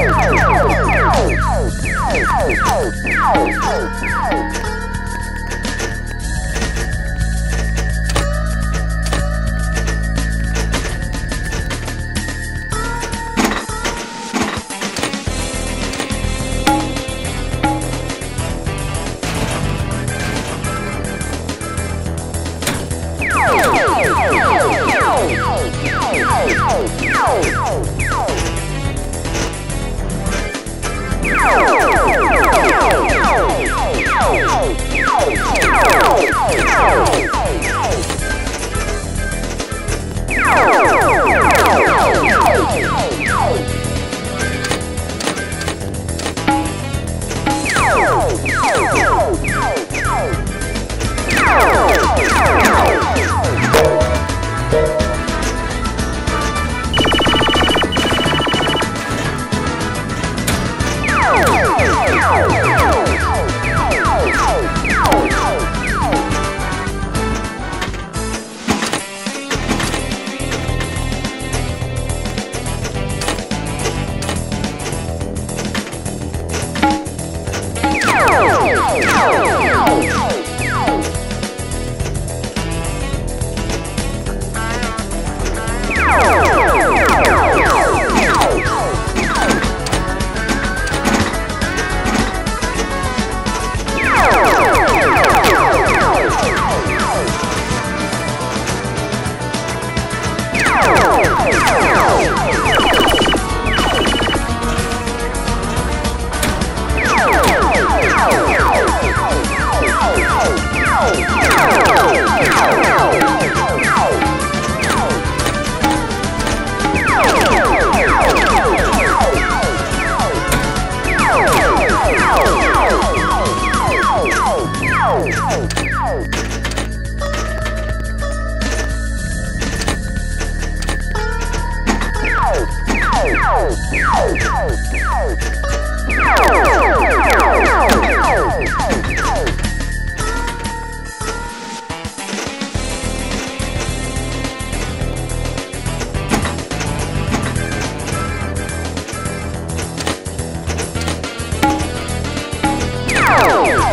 Oh,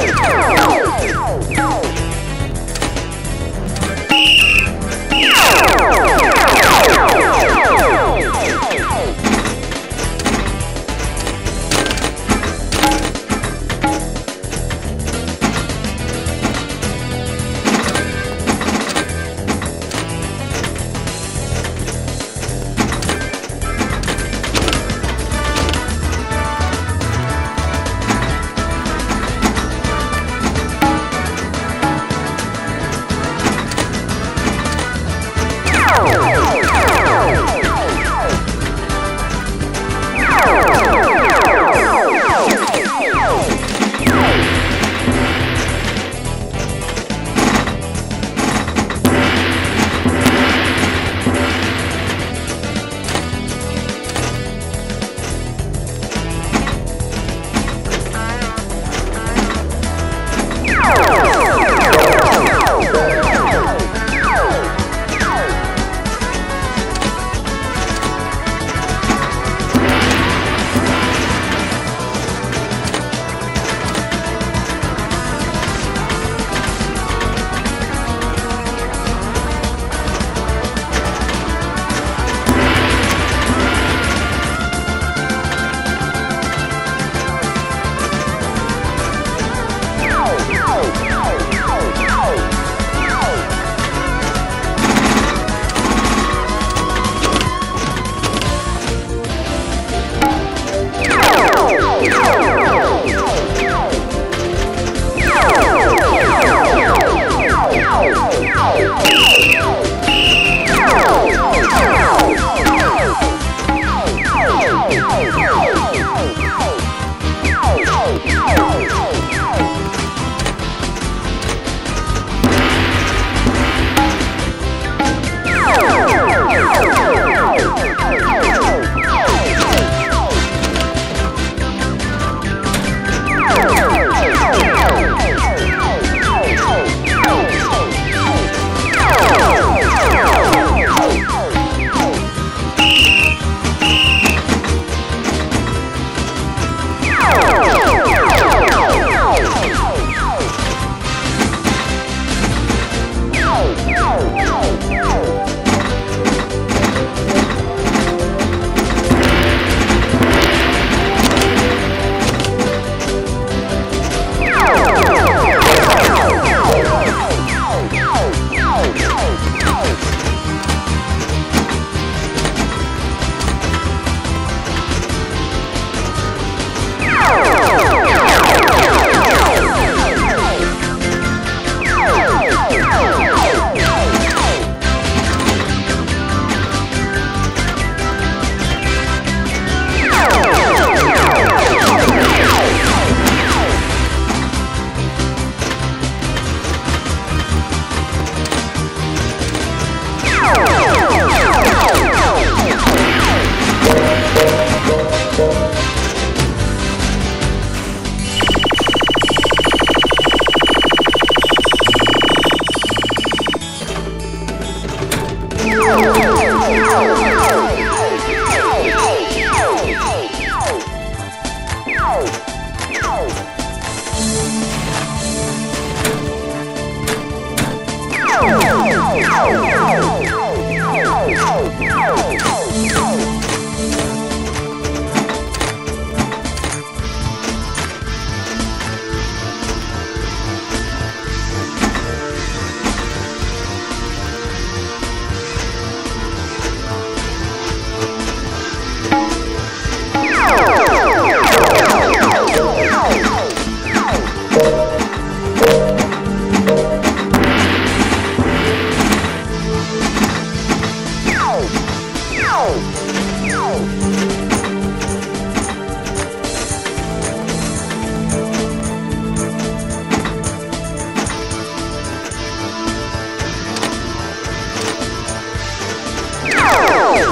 Oh!